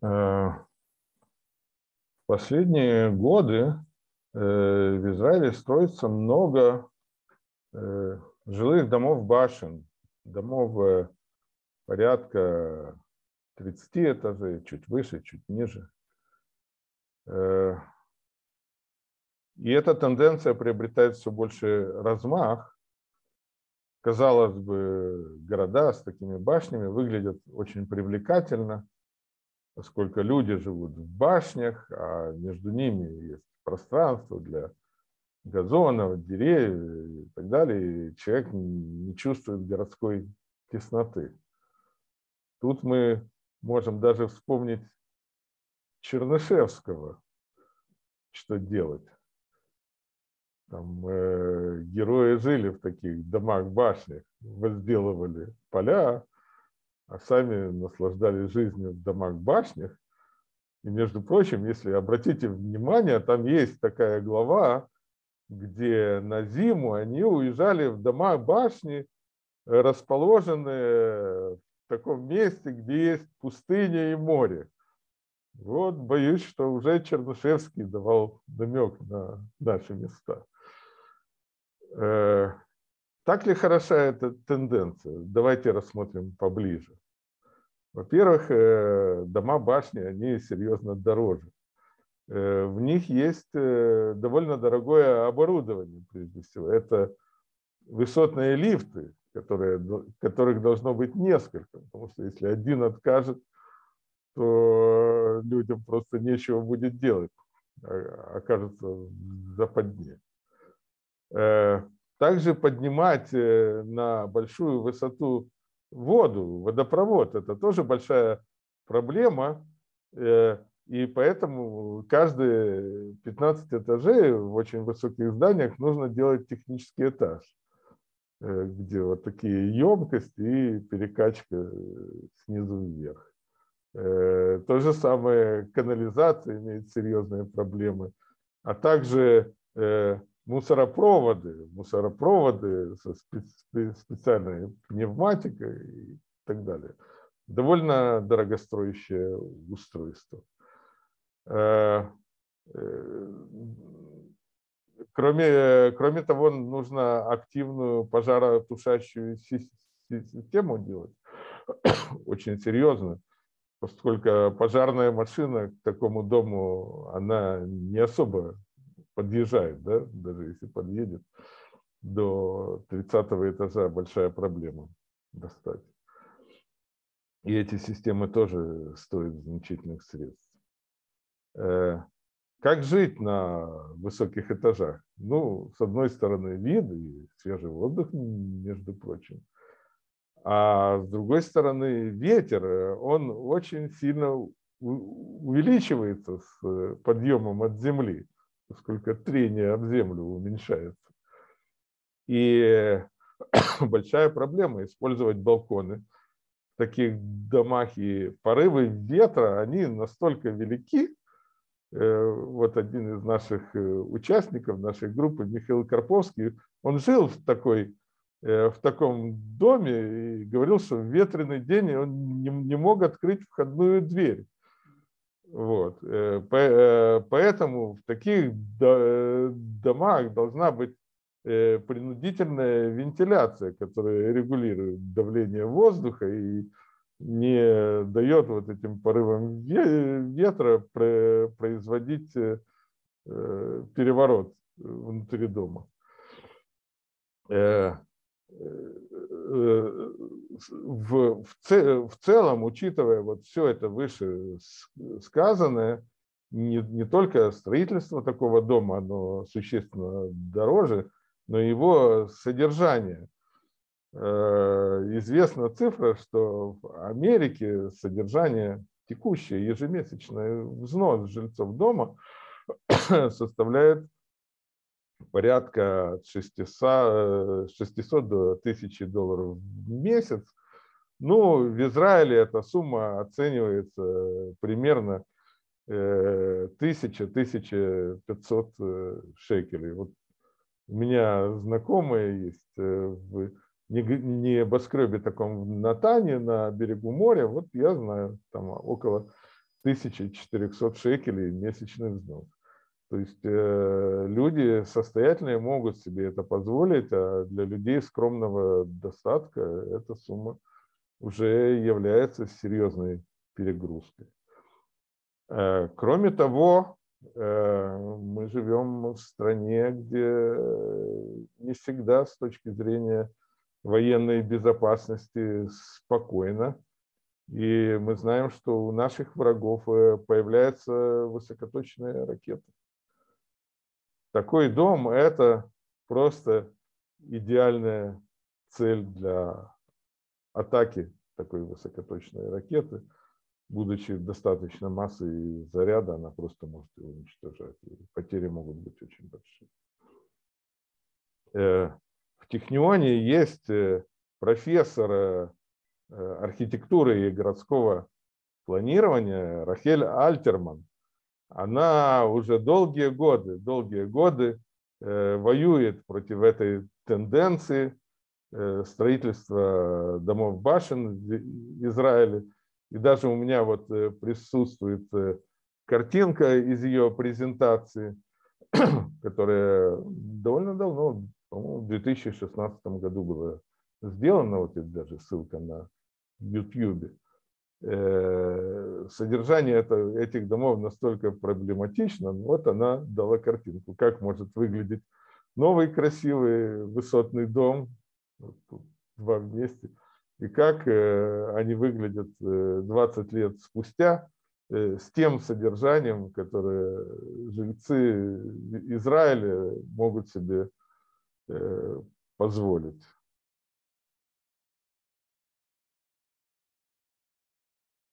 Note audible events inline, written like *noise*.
В последние годы в Израиле строится много жилых домов башен, домов порядка 30 этажей, чуть выше, чуть ниже. И эта тенденция приобретает все больше размах. Казалось бы, города с такими башнями выглядят очень привлекательно, поскольку люди живут в башнях, а между ними есть пространство для газонов, деревьев и так далее, и человек не чувствует городской тесноты. Тут мы можем даже вспомнить Чернышевского, что делать. Там э, герои жили в таких домах-башнях, возделывали поля, а сами наслаждались жизнью в домах-башнях. И, между прочим, если обратите внимание, там есть такая глава, где на зиму они уезжали в дома башни, расположенные в таком месте, где есть пустыня и море. Вот боюсь, что уже Чернышевский давал намек на наши места. Э, так ли хороша эта тенденция? Давайте рассмотрим поближе. Во-первых, э, дома башни, они серьезно дороже. Э, в них есть довольно дорогое оборудование, прежде всего. Это высотные лифты, которые, которых должно быть несколько, потому что если один откажет, то людям просто нечего будет делать, а, окажется в западне. Э, также поднимать э, на большую высоту воду, водопровод, это тоже большая проблема, э, и поэтому каждые 15 этажей в очень высоких зданиях нужно делать технический этаж, где вот такие емкости и перекачка снизу вверх. То же самое канализация имеет серьезные проблемы, а также мусоропроводы, мусоропроводы со специальной пневматикой и так далее. Довольно дорогостоящее устройство. Э, э, кроме, кроме того, нужно активную пожаротушащую систему делать, *coughs* очень серьезно, поскольку пожарная машина к такому дому, она не особо подъезжает, да, даже если подъедет до 30 этажа, большая проблема достать. И эти системы тоже стоят значительных средств. Э, как жить на высоких этажах? Ну, с одной стороны, вид и свежий воздух, между прочим. А с другой стороны, ветер, он очень сильно увеличивается с подъемом от земли поскольку трение об землю уменьшается. И *coughs* большая проблема использовать балконы в таких домах, и порывы ветра, они настолько велики, э, вот один из наших э, участников нашей группы, Михаил Карповский, он жил в такой э, в таком доме и говорил, что в ветреный день он не, не мог открыть входную дверь. Вот. Э, э, поэтому в таких домах должна быть э, принудительная вентиляция, которая регулирует давление воздуха и не дает вот этим порывам ветра производить переворот внутри дома в, в, в целом, учитывая вот все это выше сказанное, не, не только строительство такого дома, оно существенно дороже, но его содержание. Э, известна цифра, что в Америке содержание текущее, ежемесячный взнос жильцов дома *coughs* составляет порядка от 600, 600 до 1000 долларов в месяц. Ну, в Израиле эта сумма оценивается примерно 1000-1500 э, шекелей. Вот у меня знакомые есть э, в небоскребе таком в Натане на берегу моря, вот я знаю, там около 1400 шекелей месячный взнос. То есть э, люди состоятельные могут себе это позволить, а для людей скромного достатка эта сумма уже является серьезной перегрузкой. Э, кроме того, э, мы живем в стране, где не всегда с точки зрения военной безопасности спокойно. И мы знаем, что у наших врагов э, появляются высокоточные ракеты. Такой дом – это просто идеальная цель для атаки такой высокоточной ракеты. Будучи достаточно массой заряда, она просто может его уничтожать. И потери могут быть очень большие. Э, в Технионе есть э, профессор Э, архитектуры и городского планирования Рахель Альтерман. Она уже долгие годы, долгие годы э, воюет против этой тенденции э, строительства домов башен в Израиле. И даже у меня вот присутствует картинка из ее презентации, *clears throat* которая довольно давно, по-моему, в 2016 году была сделана, вот это даже ссылка на YouTube. Э, содержание это, этих домов настолько проблематично, вот она дала картинку, как может выглядеть новый красивый высотный дом, два вместе, и как э, они выглядят 20 э, лет спустя с тем содержанием, которое жильцы Израиля могут себе позволить.